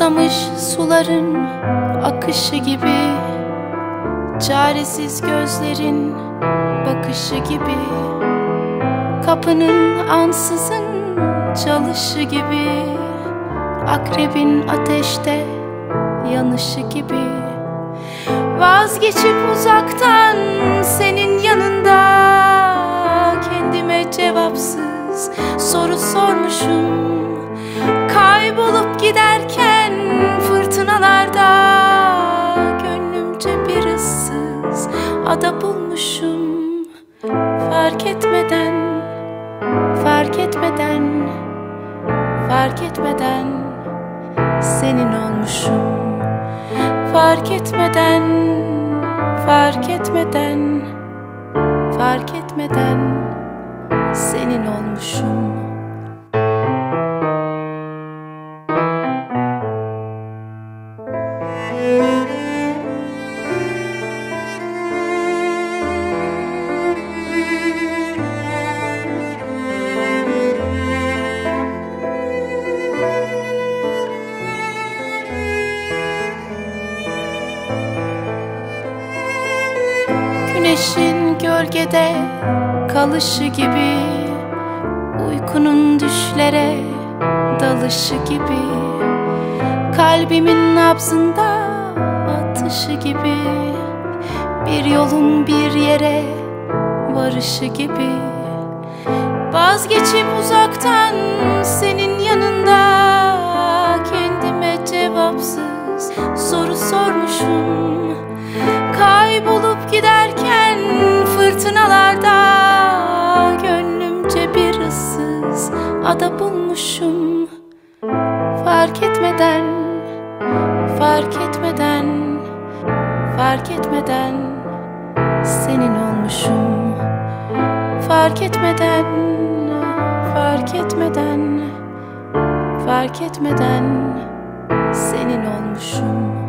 Susamış suların akışı gibi Çaresiz gözlerin bakışı gibi Kapının ansızın çalışı gibi Akrebin ateşte yanışı gibi. Vazgeçip uzaktan senin yanında ada bulmuşum. Fark etmeden, fark etmeden, fark etmeden Senin olmuşum. Fark etmeden, fark etmeden, fark etmeden Senin olmuşum Güneşin gölgede kalışı gibi Uykunun düşlere dalışı gibi Kalbimin nabzında atışı gibi Bir yolun bir yere varışı gibi. Vazgeçip uzaktan senin ada bulmuşum. Fark etmeden, fark etmeden, fark etmeden Senin olmuşum. Fark etmeden, fark etmeden, fark etmeden Senin olmuşum